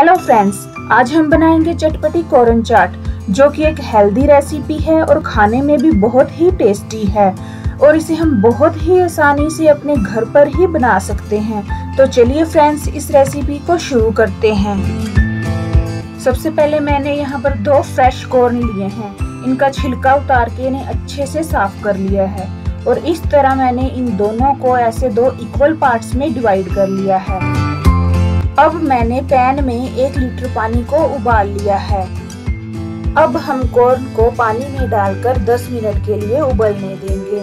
Hello friends आज हम बनाएँगे चटपटी कॉर्न चाट, जो कि एक हेल्दी रेसिपी है और खाने में भी बहुत ही टेस्टी है। और इसे हम बहुत ही आसानी से अपने घर पर ही बना सकते हैं। तो चलिए फ्रेंड्स इस रेसिपी को शुरू करते हैं। सबसे पहले मैंने यहाँ पर दो फ्रेश कॉर्न लिए हैं। इनका छिलका उतार के इन्हें अच्छे से साफ़ कर लिया है। और इस तरह मैंने इन दोनों को ऐसे दो इक्वल पार्ट्स में डिवाइड कर लिया है। अब मैंने पैन में एक लीटर पानी को उबाल लिया है। अब हम कॉर्न को पानी में डालकर 10 मिनट के लिए उबलने देंगे।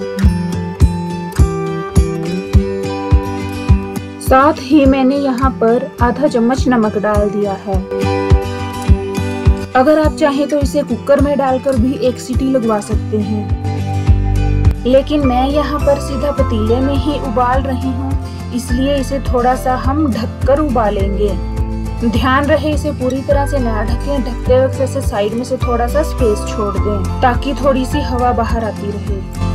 साथ ही मैंने यहाँ पर आधा चम्मच नमक डाल दिया है। अगर आप चाहें तो इसे कुकर में डालकर भी एक सीटी लगवा सकते हैं। लेकिन मैं यहाँ पर सीधा पतीले में ही उबाल रही हूँ, इसलिए इसे थोड़ा सा हम ढककर उबालेंगे। ध्यान रहे इसे पूरी तरह से ना ढकें, ढकते वक्त ऐसे साइड में से थोड़ा सा स्पेस छोड़ दें, ताकि थोड़ी सी हवा बाहर आती रहे।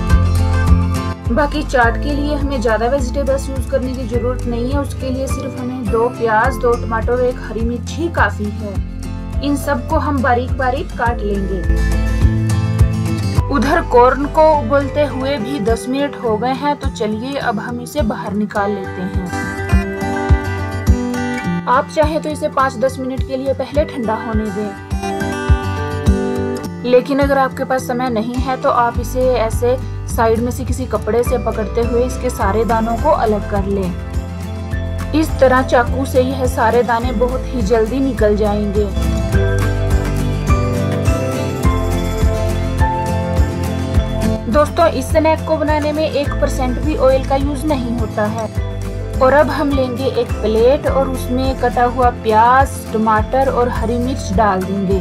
बाकी चाट के लिए हमें ज़्यादा वेजिटेबल्स यूज़ करने की ज़रूरत नहीं है, उसके लिए सिर्फ़ हमें दो प्याज, दो टमाटर और एक हरी मिर्च ही काफ़ी है। इन सबको हम बारीक बारीक काट लेंगे। उधर कॉर्न को उबलते हुए भी 10 मिनट हो गए हैं तो चलिए अब हम इसे बाहर निकाल लेते हैं। आप चाहे तो इसे 5-10 मिनट के लिए पहले ठंडा होने दें। लेकिन अगर आपके पास समय नहीं है तो आप इसे ऐसे साइड में से किसी कपड़े से पकड़ते हुए इसके सारे दानों को अलग कर लें। इस तरह चाकू से यह सारे दाने बहुत ही जल्दी निकल जाएँगे। दोस्तों, इस स्नैक को बनाने में एक परसेंट भी ऑयल का यूज़ नहीं होता है। और अब हम लेंगे एक प्लेट और उसमें कटा हुआ प्याज, टमाटर और हरी मिर्च डाल देंगे।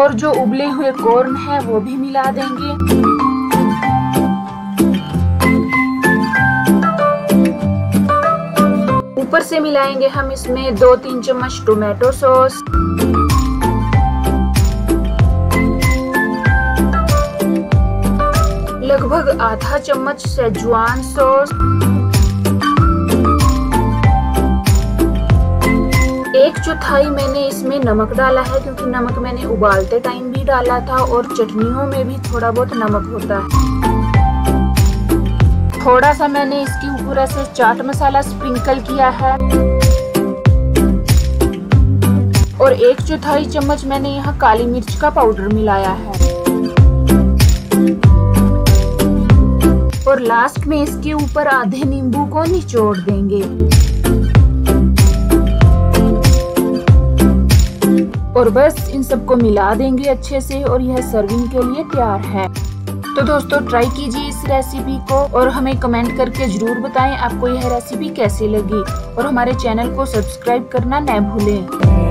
और जो उबले हुए कॉर्न है, वो भी मिला देंगे। ऊपर से मिलाएँगे हम इसमें दो तीन चम्मच टोमेटो सॉस। लगभग आधा चम्मच सेजुआन सॉस। एक चौथाई मैंने इसमें नमक डाला है क्योंकि नमक मैंने उबालते टाइम भी डाला था और चटनियों में भी थोड़ा बहुत नमक होता है। थोड़ा सा मैंने इसके ऊपर ऐसे चाट मसाला स्प्रिंकल किया है। और एक चौथाई चम्मच मैंने यहाँ काली मिर्च का पाउडर मिलाया है। और लास्ट में इसके ऊपर आधे नींबू को निचोड़ देंगे। और बस इन सबको मिला देंगे अच्छे से और यह सर्विंग के लिए तैयार है। तो दोस्तों ट्राई कीजिए इस रेसिपी को और हमें कमेंट करके ज़रूर बताएँ आपको यह रेसिपी कैसी लगी। और हमारे चैनल को सब्सक्राइब करना न भूलें।